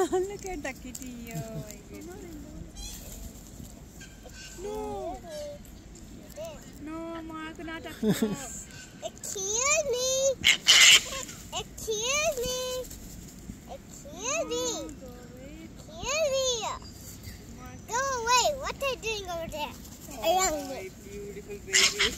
Look at the kitty. Oh. No. No, Mark, not touch. Excuse me. Excuse me. Excuse me. Go. Excuse me. Go away. What are you doing over there? Around. Oh, my beautiful baby.